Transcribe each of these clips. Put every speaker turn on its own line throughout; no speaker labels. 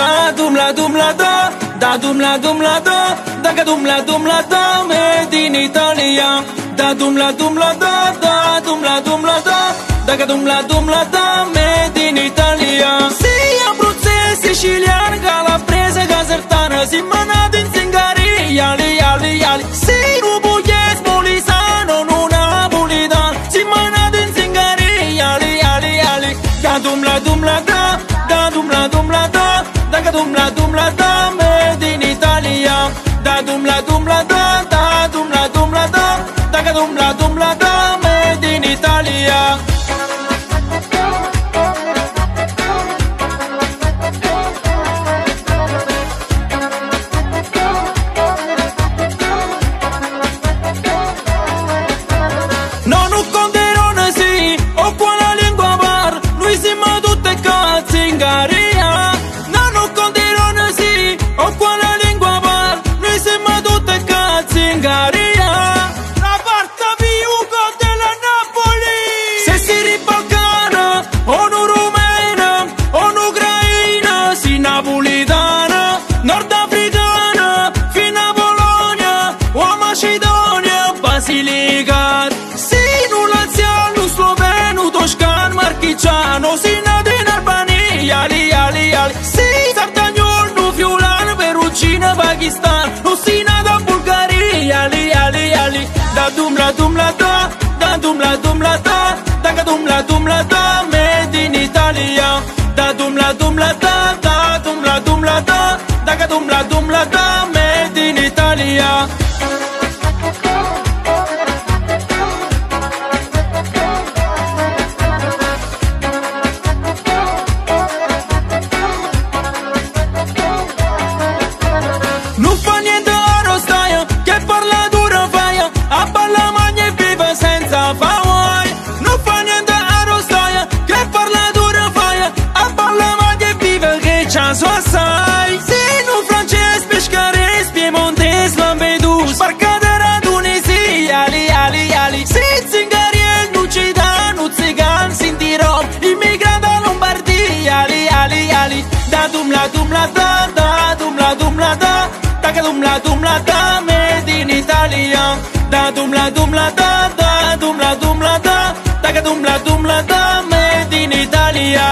Da dum la dum la da, da dum la dum la da, da ca dum la dum la da, made in Italia. Da dum la dum la da, da dum la dum la da, da ca dum la dum la da, made in Italia. Si abruzzese, siciliano, calabrese, casertano, si mana din zingari, ali ali ali. Si nu buies, molisano, nu napolitan, si mana din zingari, ali ali ali. Da dum la dum la da, da dum la dum la da, da ca dum la dum la da, made in Italia. Da dum la dum la da, marchigiano, sino in Albania, ali, ali, ali. Si sardagnolo, fiulano, perucino, Pakistan, o sino da Bulgaria, ali, ali, ali. Da dum la dum la da, da dum la dum la da, da ca dum la dum la da, made in Italia. Da dum la dum la da, da dum la dum la da, da ca dum la dum la da, made in Italia. Da dum la dum la da, da dum la dum la da Da ca dum la dum la da, made in Italia Da dum la dum la da, da dum la dum la da Da ca dum la dum la da, made in Italia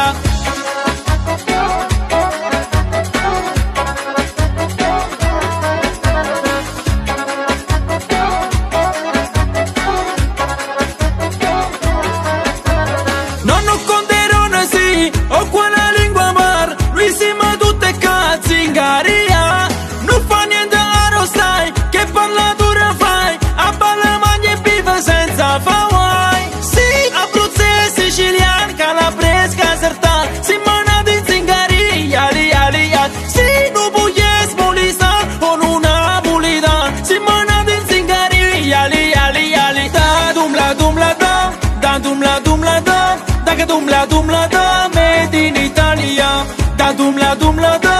Non non conterone sì, o quella cazzi in garia Non fa niente a rostai, che parla dura fai A balla magna e vive senza fa guai Sì, abruzzese, siciliano, calabrese, casertano Siamo nati in zingaria, ali, ali, ali Sì, nu buies, molistan, o nu napolitan Siamo nati in zingaria, ali, ali, ali Da dum la dum la da, da dum la dum la da Da ca dum la dum la da, made in Italia. Da dum la dum la da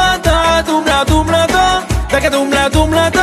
dumbla, dumbla, do, de que dumbla, dumbla, do.